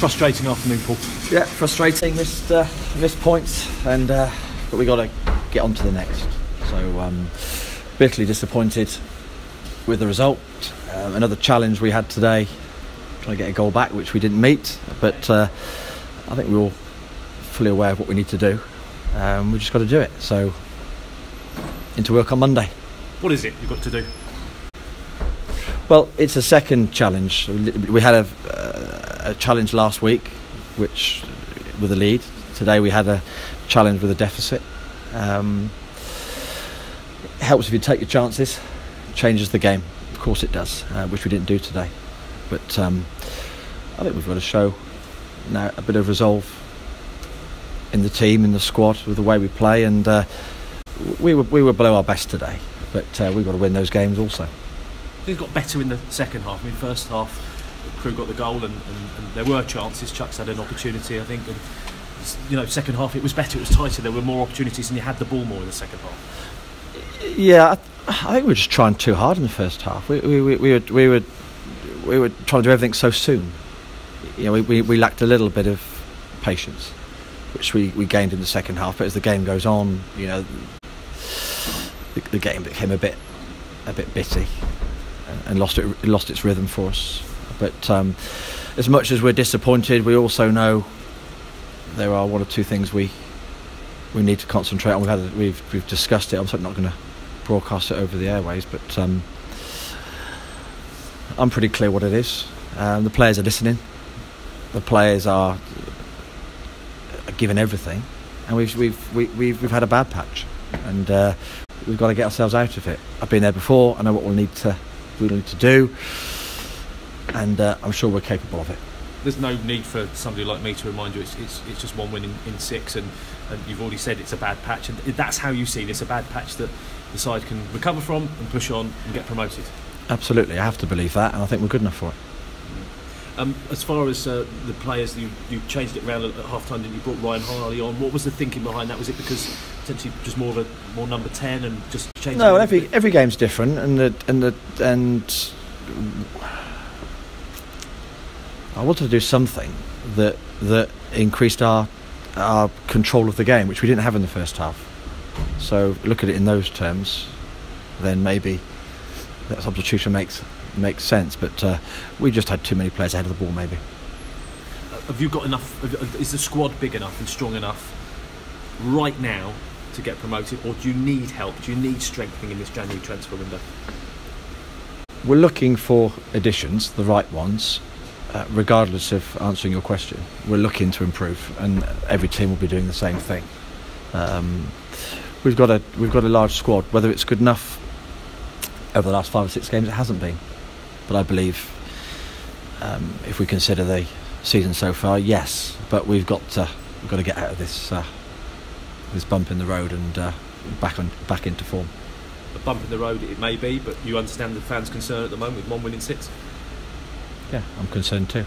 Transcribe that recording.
Frustrating afternoon, Paul. Yeah, frustrating. Missed uh, missed points, and uh, but we got to get on to the next. So um, bitterly disappointed with the result. Um, another challenge we had today, trying to get a goal back, which we didn't meet. But uh, I think we're all fully aware of what we need to do. Um, we just got to do it. So into work on Monday. What is it you've got to do? Well, it's a second challenge. We had a, uh, a challenge last week, which with a lead. Today we had a challenge with a deficit. Um, helps if you take your chances. Changes the game. Of course it does, uh, which we didn't do today. But um, I think we've got to show now a bit of resolve in the team, in the squad, with the way we play, and uh, we were we were below our best today. But uh, we've got to win those games also. Things got better in the second half. I mean, first half, Crewe got the goal, and, and, and there were chances. Chuks had an opportunity, I think, and you know, second half it was better. It was tighter. There were more opportunities, and you had the ball more in the second half. Yeah, I, think we were just trying too hard in the first half. We we, we, we were we were we were trying to do everything so soon. You know, we, we, we lacked a little bit of patience, which we, we gained in the second half. But as the game goes on, you know, the, the game became a bit a bit bitty and lost it lost its rhythm for us. But um, as much as we're disappointed, we also know there are one or two things we we need to concentrate on. We've had we've we've discussed it. I'm certainly not going to broadcast it over the airways, but um, I'm pretty clear what it is. Um, the players are listening. The players are, giving everything, and we've we've we, we've we've had a bad patch, and uh, we've got to get ourselves out of it. I've been there before. I know what we'll need to we'll need to do, and uh, I'm sure we're capable of it. There's no need for somebody like me to remind you it's, it's, it's just one win in, in six, and, and you've already said it's a bad patch, and that's how you see this a bad patch that the side can recover from and push on and get promoted. Absolutely, I have to believe that, and I think we're good enough for it. Um, as far as uh, the players, you, you changed it around at half time, and you brought Ryan Harley on. What was the thinking behind that? Was it because potentially just more of a more number ten and just changing? No, every every game's different, and the and the and I wanted to do something that that increased our our control of the game, which we didn't have in the first half. So look at it in those terms, then maybe that substitution makes makes sense. But uh, we just had too many players ahead of the ball, maybe. Have you got enough? Is the squad big enough and strong enough right now to get promoted, or do you need help? Do you need strengthening in this January transfer window? We're looking for additions, the right ones. Uh, regardless of answering your question, we're looking to improve, and every team will be doing the same thing. Um, we've got a we've got a large squad. Whether it's good enough over the last five or six games, it hasn't been. But I believe um, if we consider the season so far, yes. But we've got to we've got to get out of this uh, this bump in the road and uh, back on back into form. A bump in the road, it may be, but you understand the fans' concern at the moment with one win in six. Yeah, I'm concerned too.